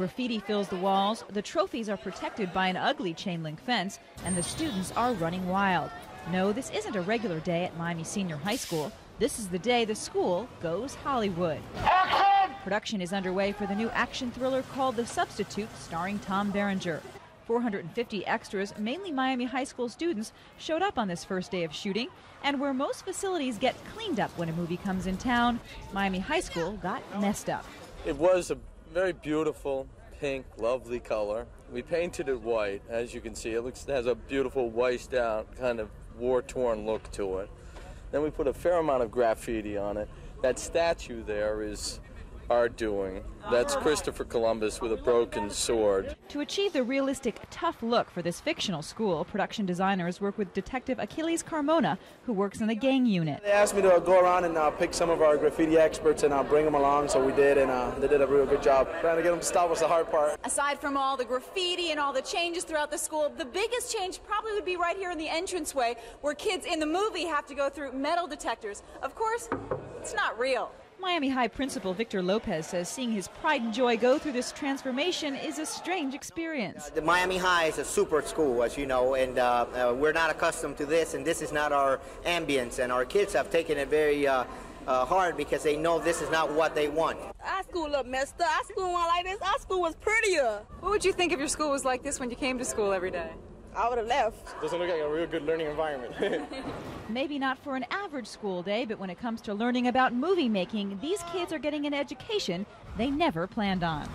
Graffiti fills the walls, the trophies are protected by an ugly chain link fence, and the students are running wild. No, this isn't a regular day at Miami Senior High School. This is the day the school goes Hollywood. Action! Production is underway for the new action thriller called The Substitute, starring Tom Berenger. 450 extras, mainly Miami High School students, showed up on this first day of shooting. And where most facilities get cleaned up when a movie comes in town, Miami High School got messed up. It was a very beautiful, pink, lovely color. We painted it white, as you can see. It looks it has a beautiful, washed out, kind of war torn look to it. Then we put a fair amount of graffiti on it. That statue there is are doing. That's Christopher Columbus with a broken sword. To achieve the realistic, tough look for this fictional school, production designers work with Detective Achilles Carmona, who works in the gang unit. They asked me to go around and uh, pick some of our graffiti experts and uh, bring them along, so we did, and uh, they did a real good job. Trying to get them to stop was the hard part. Aside from all the graffiti and all the changes throughout the school, the biggest change probably would be right here in the entranceway, where kids in the movie have to go through metal detectors. Of course, it's not real. Miami High principal Victor Lopez says seeing his pride and joy go through this transformation is a strange experience. The Miami High is a super school, as you know, and uh, uh, we're not accustomed to this, and this is not our ambience, and our kids have taken it very uh, uh hard because they know this is not what they want. Our school looked messed up. Our school wasn't like this. Our school was prettier. What would you think if your school was like this when you came to school every day? I would have left. Doesn't look like a real good learning environment. Maybe not for an average school day, but when it comes to learning about movie making, these kids are getting an education they never planned on.